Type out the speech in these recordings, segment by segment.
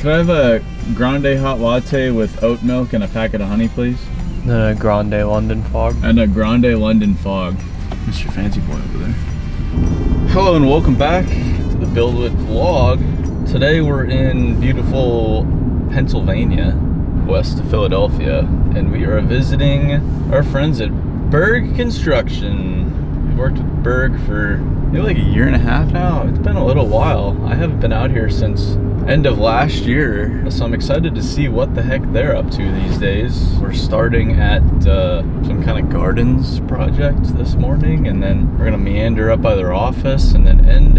can I have a grande hot latte with oat milk and a packet of honey, please? Then a Grande London Fog. And a grande London fog. Mr. Fancy Boy over there. Hello and welcome back to the BuildWitt vlog. Today we're in beautiful Pennsylvania, west of Philadelphia, and we are visiting our friends at Berg Construction. We've worked with Berg for maybe like a year and a half now. It's been a little while. I haven't been out here since end of last year, so I'm excited to see what the heck they're up to these days. We're starting at uh, some kind of gardens project this morning, and then we're gonna meander up by their office and then end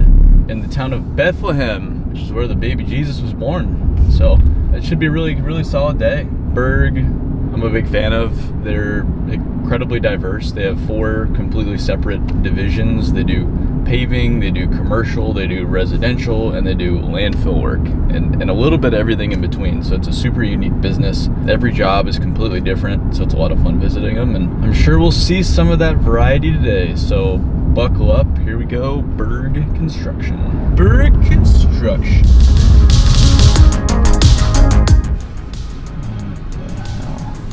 in the town of Bethlehem, which is where the baby Jesus was born. So it should be a really, really solid day. Berg, I'm a big fan of. They're incredibly diverse. They have four completely separate divisions. They do paving, they do commercial, they do residential, and they do landfill work, and, and a little bit everything in between. So it's a super unique business. Every job is completely different, so it's a lot of fun visiting them, and I'm sure we'll see some of that variety today. So buckle up, here we go, Berg Construction. Berg Construction.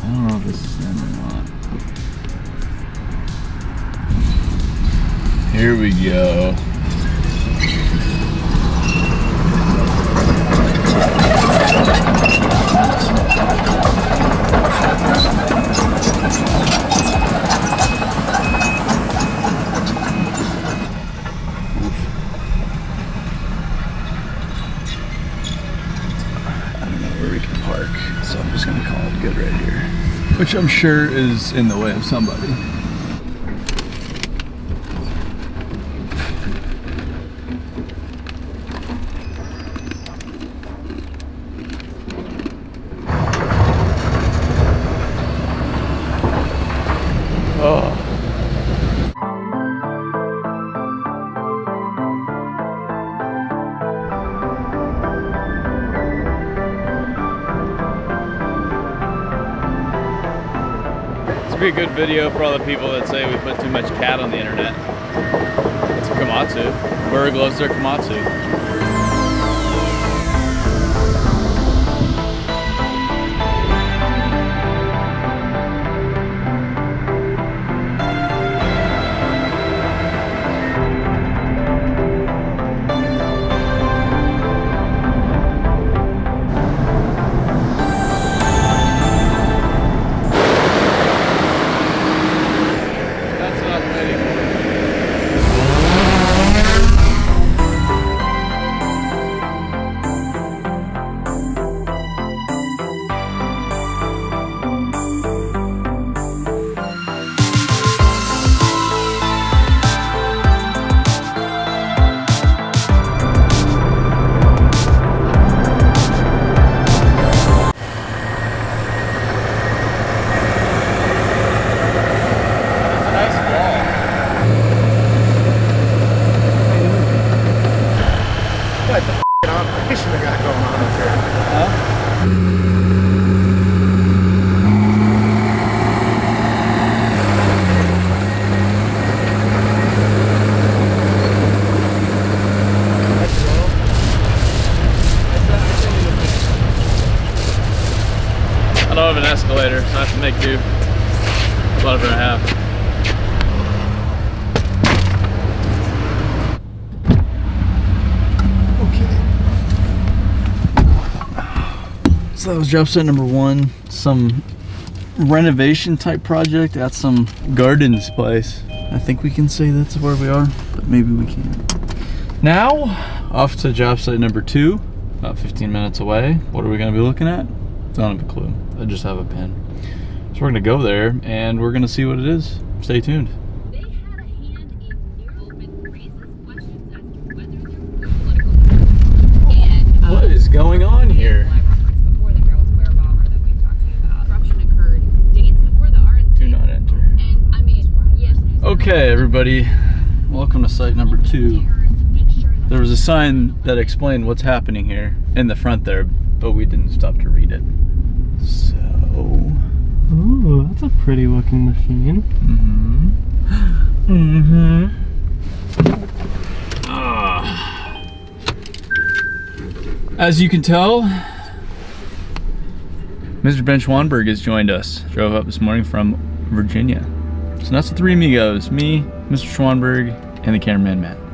I don't know if this is them or not. Here we go. I don't know where we can park, so I'm just gonna call it good right here. Which I'm sure is in the way of somebody. Would be a good video for all the people that say we put too much cat on the internet. It's a Komatsu. Berg loves their Komatsu. Don't have an escalator, so I have to make do. Whatever I have. Okay. So that was job site number one. Some renovation type project at some gardens place. I think we can say that's where we are, but maybe we can't. Now, off to job site number two, about 15 minutes away. What are we gonna be looking at? Don't have a clue. I just have a pen. So we're gonna go there and we're gonna see what it is. Stay tuned. They had a hand in nearly raises questions as to whether there were political groups. And, uh, What is going on here? Live records before the Herald Square bomber that we've talked to you about. Corruption occurred days before the RNC. Do not enter. And I mean, yes. there's Okay, everybody. Welcome to site number two. terrorists, make sure that There was a sign that explained what's happening here in the front there, but we didn't stop to read it. So, that's a pretty looking machine. Mm-hmm. Mm-hmm. Ah. As you can tell, Mr. Ben Schwanberg has joined us. Drove up this morning from Virginia. So that's the three amigos, me, Mr. Schwanberg, and the cameraman Matt.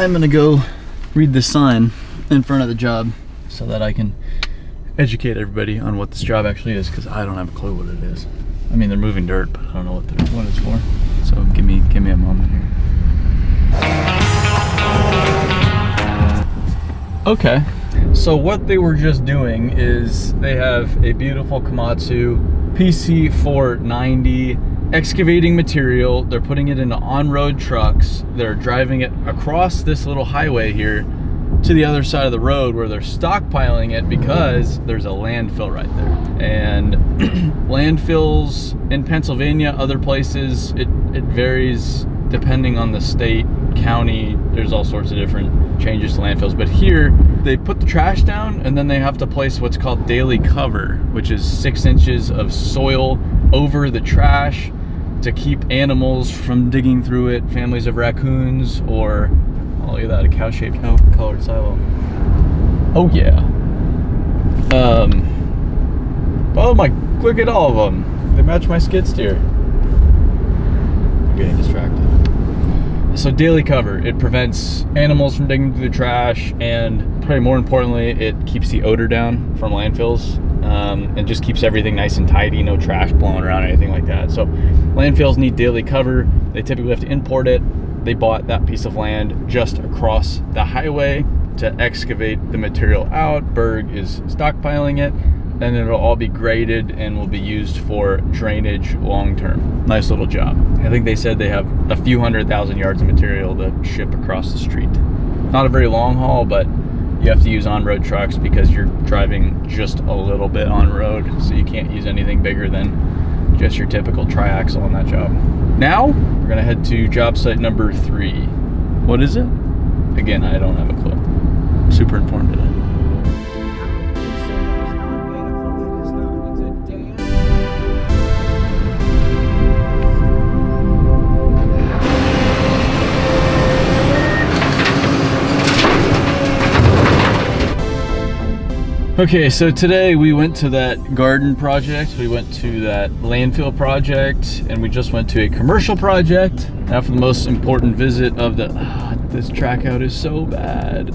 I'm gonna go read the sign in front of the job so that I can educate everybody on what this job actually is because I don't have a clue what it is. I mean, they're moving dirt, but I don't know what, what it's for. So give me, give me a moment here. Okay, so what they were just doing is they have a beautiful Komatsu PC490 excavating material. They're putting it into on-road trucks. They're driving it across this little highway here to the other side of the road where they're stockpiling it because there's a landfill right there. And landfills in Pennsylvania, other places, it, it varies depending on the state, county, there's all sorts of different changes to landfills. But here, they put the trash down and then they have to place what's called daily cover, which is six inches of soil over the trash to keep animals from digging through it, families of raccoons or, oh look at that, a cow-shaped cow colored silo. Oh yeah. Um, oh my, look at all of them. They match my skid steer. I'm getting distracted. So daily cover, it prevents animals from digging through the trash and probably more importantly, it keeps the odor down from landfills um, and just keeps everything nice and tidy, no trash blowing around anything like that. So landfills need daily cover. They typically have to import it. They bought that piece of land just across the highway to excavate the material out. Berg is stockpiling it then it'll all be graded and will be used for drainage long term. Nice little job. I think they said they have a few hundred thousand yards of material to ship across the street. Not a very long haul, but you have to use on-road trucks because you're driving just a little bit on road, so you can't use anything bigger than just your typical triaxle on that job. Now, we're gonna head to job site number three. What is it? Again, I don't have a clue. Super informed today. Okay, so today we went to that garden project, we went to that landfill project, and we just went to a commercial project. Now for the most important visit of the, ah, this track out is so bad.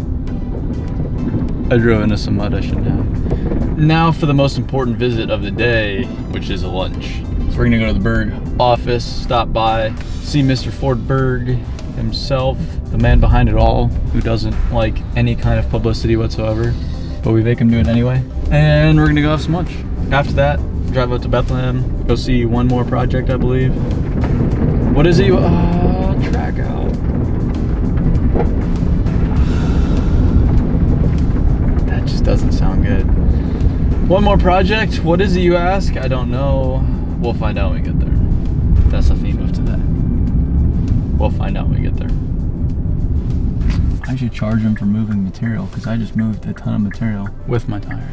I drove into some mud I shouldn't have. Now for the most important visit of the day, which is a lunch. So we're gonna go to the Berg office, stop by, see Mr. Ford Berg himself, the man behind it all, who doesn't like any kind of publicity whatsoever but we make him do it anyway. And we're gonna go have some lunch. After that, drive out to Bethlehem, go see one more project, I believe. What is it? Oh, track out. That just doesn't sound good. One more project. What is it, you ask? I don't know. We'll find out when we get there. That's the theme of today. We'll find out when we get there. I should charge them for moving material because I just moved a ton of material with my tire.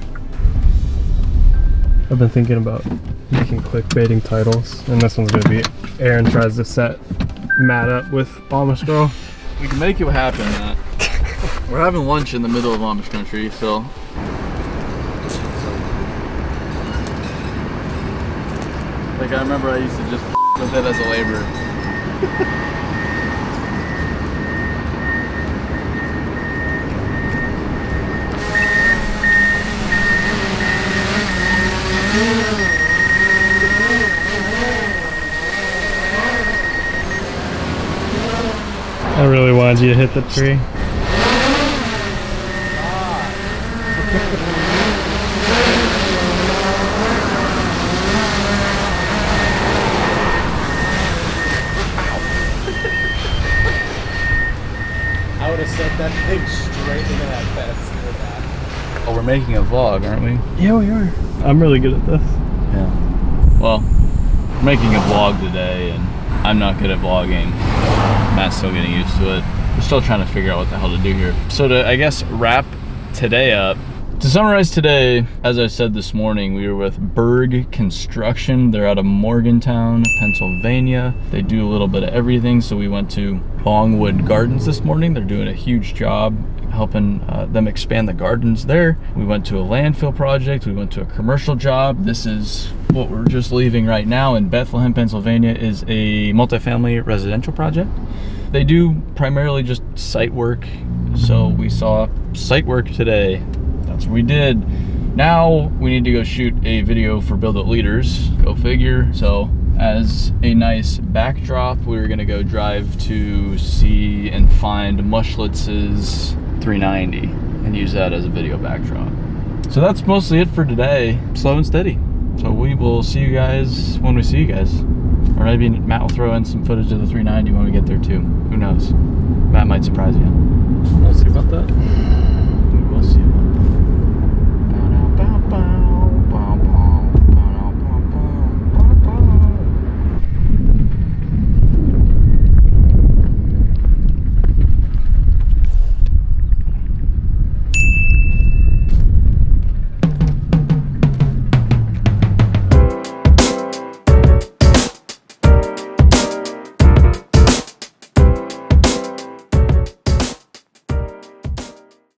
I've been thinking about making clickbaiting titles, and this one's gonna be Aaron tries to set Matt up with Amish girl. We can make it happen, Matt. We're having lunch in the middle of Amish country, so. Like I remember I used to just with it as a labor. Really wanted you to hit the tree. I would have sent that thing straight into that fence. Oh, we're making a vlog, aren't we? Yeah, we are. I'm really good at this. Yeah. Well, we're making a vlog today, and I'm not good at vlogging. Matt's still getting used to it. We're still trying to figure out what the hell to do here. So to, I guess, wrap today up, to summarize today, as I said this morning, we were with Berg Construction. They're out of Morgantown, Pennsylvania. They do a little bit of everything. So we went to Longwood Gardens this morning. They're doing a huge job helping uh, them expand the gardens there. We went to a landfill project. We went to a commercial job. This is what we're just leaving right now in Bethlehem, Pennsylvania is a multifamily residential project. They do primarily just site work. So we saw site work today. That's what we did. Now we need to go shoot a video for BuildWitt Leaders. Go figure. So as a nice backdrop, we are gonna go drive to see and find Mushlitz's 390 and use that as a video backdrop. So that's mostly it for today. Slow and steady. So we will see you guys when we see you guys. Or maybe Matt will throw in some footage of the 390 when we get there too. Who knows? Matt might surprise you. We'll see about that. We will see about